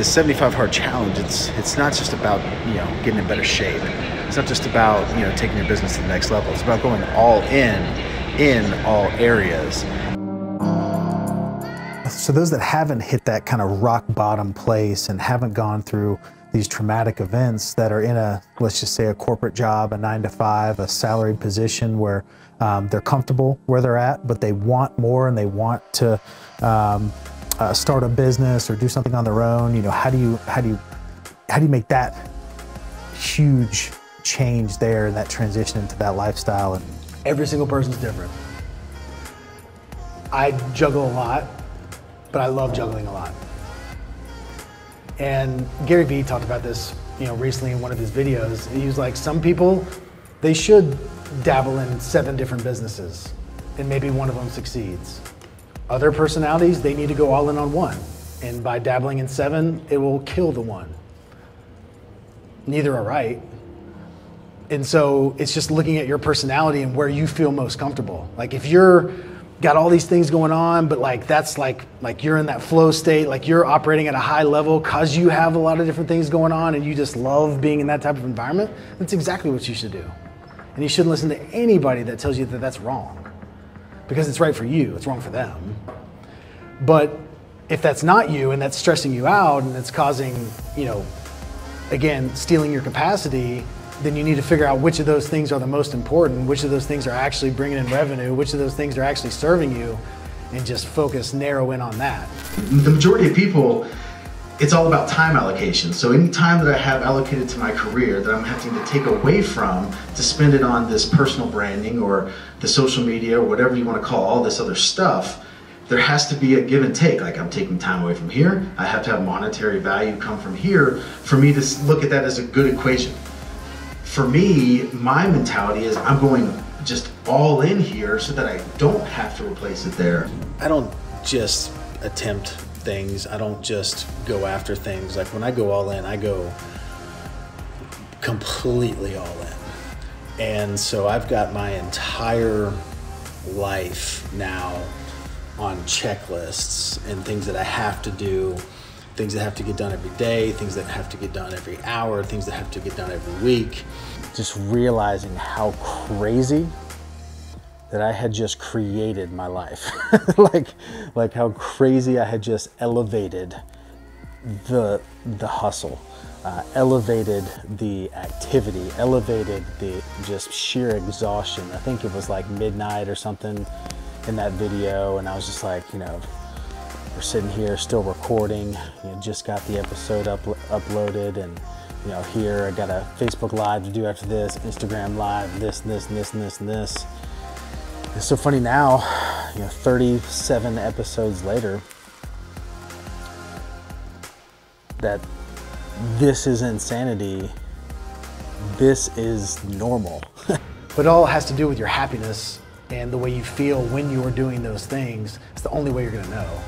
the 75 hard challenge, it's it's not just about you know getting in better shape. It's not just about you know taking your business to the next level. It's about going all in in all areas. So those that haven't hit that kind of rock bottom place and haven't gone through these traumatic events that are in a, let's just say, a corporate job, a nine to five, a salaried position where um, they're comfortable where they're at, but they want more and they want to um, uh, start a business or do something on their own. You know, how do you how do you how do you make that huge change there and that transition into that lifestyle? And every single person's different. I juggle a lot, but I love juggling a lot. And Gary Vee talked about this, you know, recently in one of his videos. He was like, some people, they should dabble in seven different businesses, and maybe one of them succeeds. Other personalities, they need to go all in on one. And by dabbling in seven, it will kill the one. Neither are right. And so it's just looking at your personality and where you feel most comfortable. Like if you're got all these things going on, but like that's like like you're in that flow state, like you're operating at a high level because you have a lot of different things going on and you just love being in that type of environment, that's exactly what you should do. And you shouldn't listen to anybody that tells you that that's wrong. Because it's right for you, it's wrong for them. But if that's not you and that's stressing you out and it's causing, you know, again, stealing your capacity, then you need to figure out which of those things are the most important, which of those things are actually bringing in revenue, which of those things are actually serving you, and just focus, narrow in on that. The majority of people, it's all about time allocation. So any time that I have allocated to my career that I'm having to take away from to spend it on this personal branding or the social media or whatever you want to call all this other stuff, there has to be a give and take. Like I'm taking time away from here, I have to have monetary value come from here for me to look at that as a good equation for me, my mentality is I'm going just all in here so that I don't have to replace it there. I don't just attempt things. I don't just go after things. Like when I go all in, I go completely all in. And so I've got my entire life now on checklists and things that I have to do things that have to get done every day, things that have to get done every hour, things that have to get done every week. Just realizing how crazy that I had just created my life. like, like how crazy I had just elevated the, the hustle, uh, elevated the activity, elevated the just sheer exhaustion. I think it was like midnight or something in that video. And I was just like, you know, we're sitting here still recording. You know, just got the episode up, uploaded and you know, here I got a Facebook Live to do after this, Instagram Live, this, this, and this, and this, and this. It's so funny now, you know, 37 episodes later, that this is insanity. This is normal. but it all has to do with your happiness and the way you feel when you are doing those things. It's the only way you're gonna know.